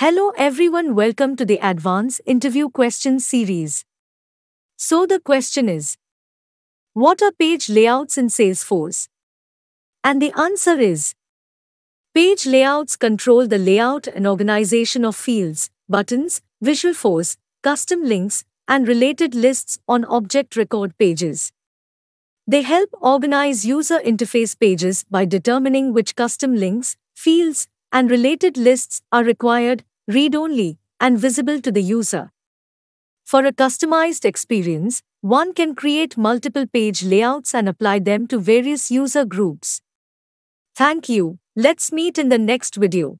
Hello everyone, welcome to the Advanced Interview Questions series. So the question is What are page layouts in Salesforce? And the answer is Page layouts control the layout and organization of fields, buttons, Visualforce, custom links, and related lists on object record pages. They help organize user interface pages by determining which custom links, fields, and related lists are required, read only, and visible to the user. For a customized experience, one can create multiple page layouts and apply them to various user groups. Thank you. Let's meet in the next video.